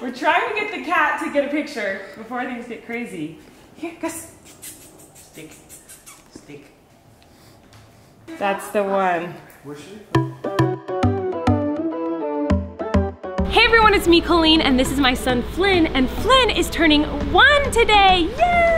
We're trying to get the cat to get a picture before things get crazy. Here, Gus. Stick. Stick. That's the one. Hey everyone, it's me, Colleen, and this is my son, Flynn, and Flynn is turning one today. Yay!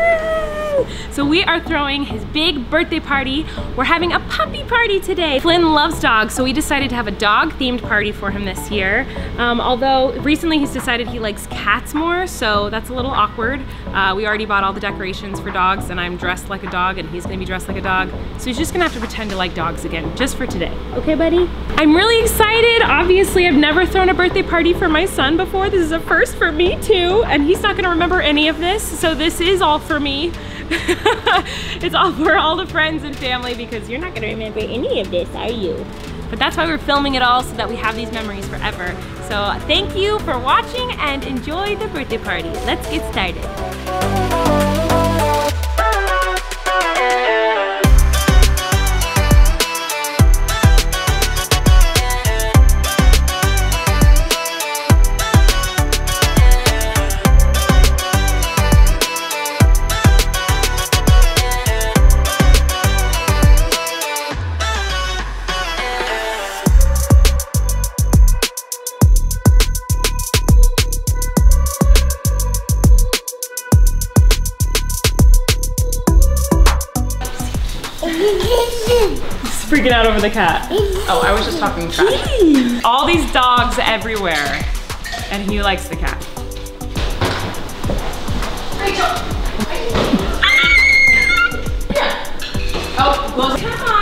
So we are throwing his big birthday party. We're having a puppy party today. Flynn loves dogs, so we decided to have a dog-themed party for him this year. Um, although recently he's decided he likes cats more, so that's a little awkward. Uh, we already bought all the decorations for dogs, and I'm dressed like a dog, and he's gonna be dressed like a dog. So he's just gonna have to pretend to like dogs again, just for today. Okay, buddy? I'm really excited. Obviously, I've never thrown a birthday party for my son before. This is a first for me too, and he's not gonna remember any of this, so this is all for me. it's all for all the friends and family because you're not gonna remember any of this, are you? But that's why we're filming it all so that we have these memories forever. So thank you for watching and enjoy the birthday party. Let's get started. The cat. Oh, I was just talking trash. All these dogs everywhere, and he likes the cat. Rachel. Ah! yeah. Oh, well, Come on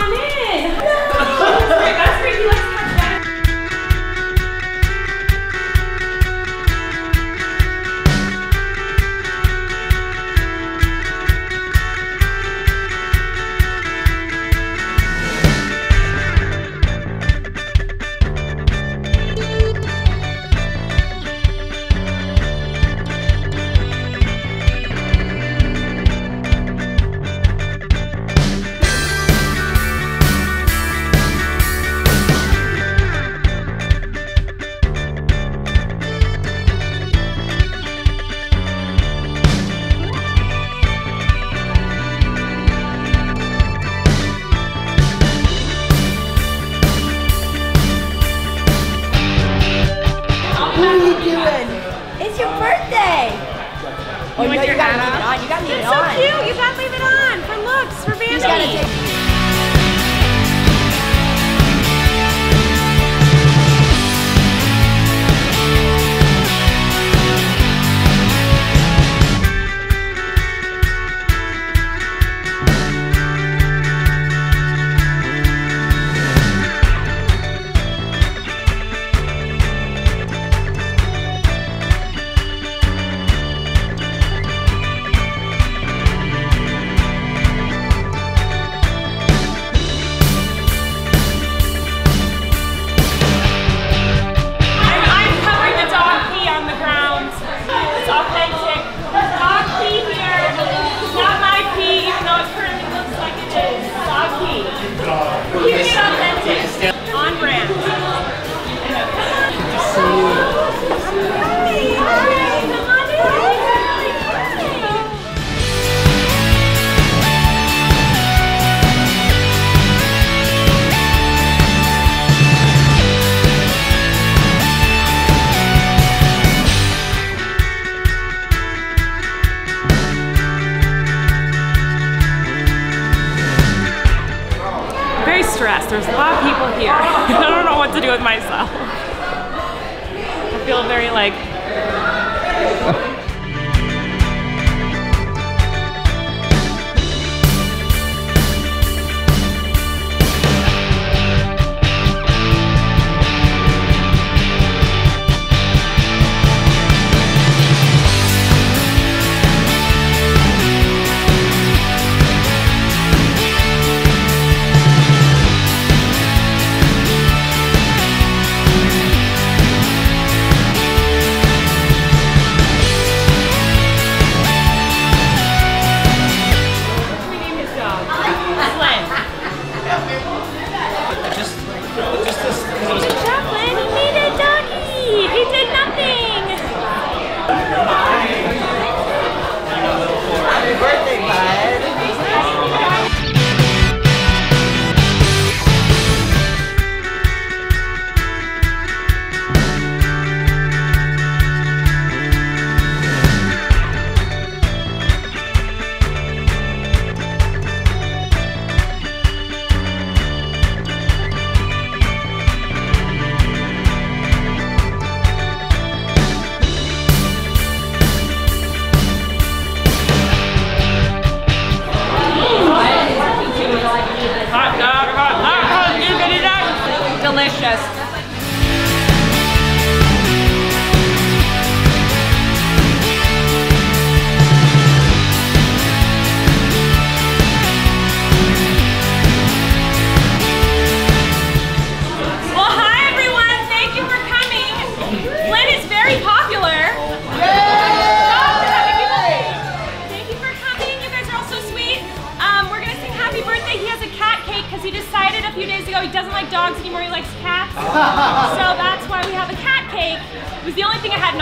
Very like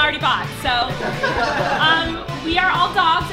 already bought. So um, we are all dogs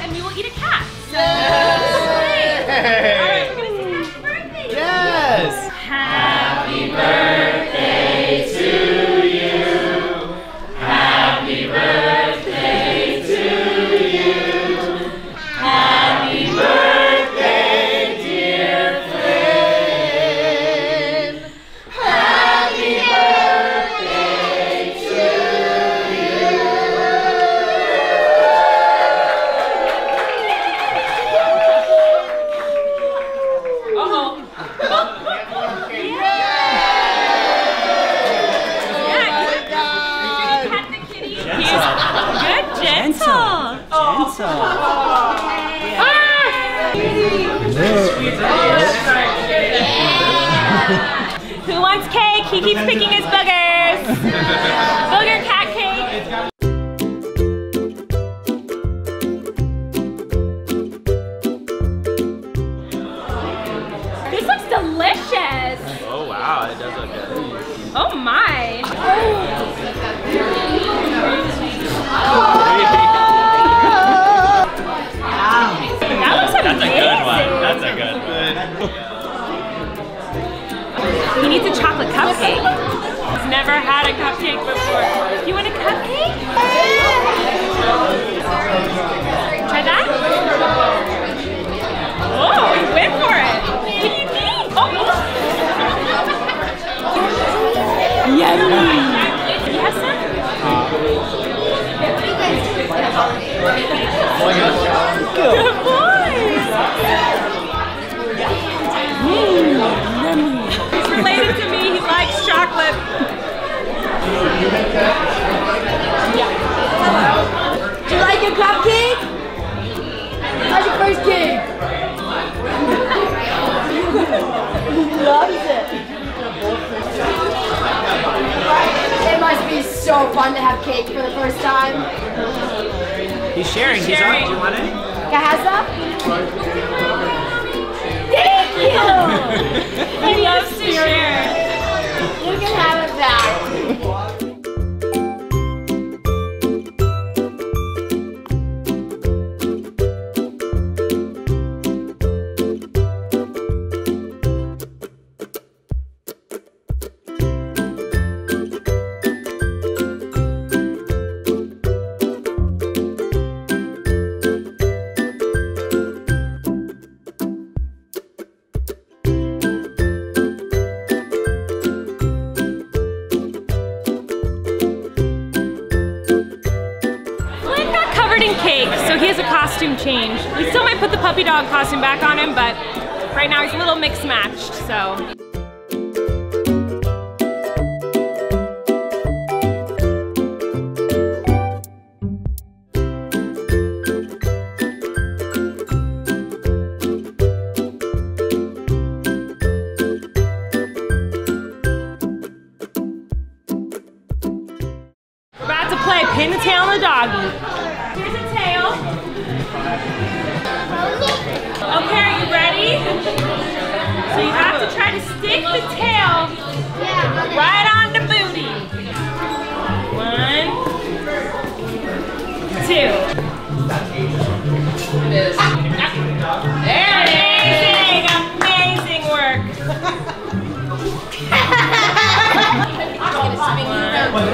Who wants cake? He keeps picking his boogers. Oh my! Oh. that looks That's a good one. That's a good one. he needs a chocolate cupcake. He's never had a cupcake before. You want a cupcake? fun to have cake for the first time. He's sharing. He's, sharing. Do you want it? Kahasa? puppy dog costume back on him, but right now he's a little mixed matched, so. the tail right on the booty. One, two. There it is. amazing work. One,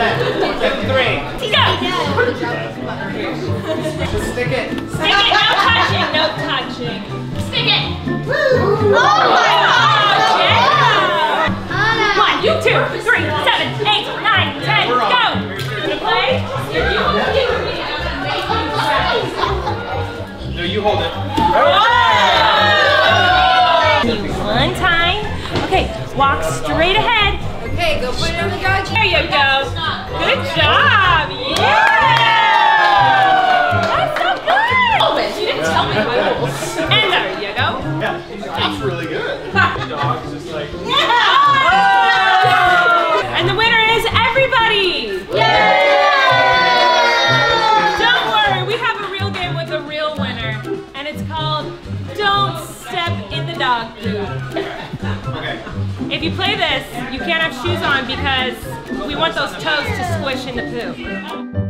three. Go. Stick it. Stick it, no touching, no touching. Because we want those toes to squish in the poop.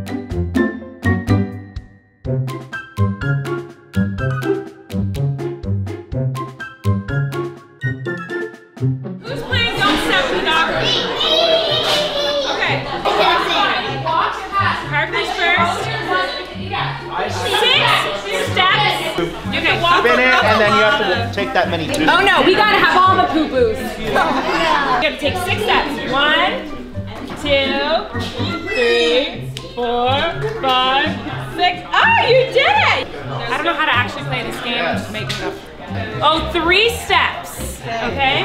Take that many too. Oh no, we gotta have all the poo poos. You to take six steps. One, two, three, four, five, six. Oh, you did it! I don't know how to actually play this game. I'm just making it up. Oh, three steps. Okay.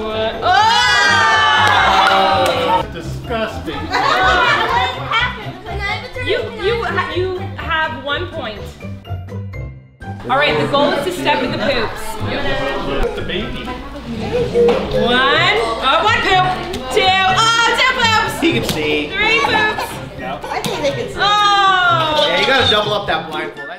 What? Oh! Disgusting. You you you have one point. All right, the goal is to step in the poops. The baby. One, oh, one poop. Two, oh, two poops. He can see. Three poops. I think they can see. Oh. Yeah, you gotta double up that blindfold.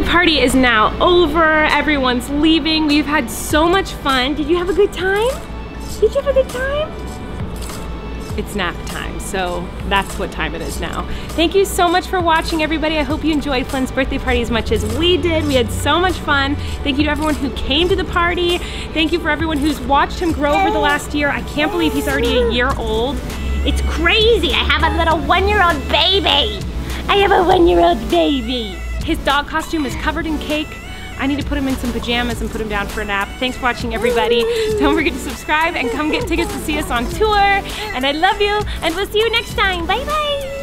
Birthday party is now over. Everyone's leaving. We've had so much fun. Did you have a good time? Did you have a good time? It's nap time, so that's what time it is now. Thank you so much for watching, everybody. I hope you enjoyed Flynn's birthday party as much as we did. We had so much fun. Thank you to everyone who came to the party. Thank you for everyone who's watched him grow over the last year. I can't believe he's already a year old. It's crazy. I have a little one-year-old baby. I have a one-year-old baby. His dog costume is covered in cake. I need to put him in some pajamas and put him down for a nap. Thanks for watching, everybody. Don't forget to subscribe and come get tickets to see us on tour. And I love you, and we'll see you next time. Bye bye.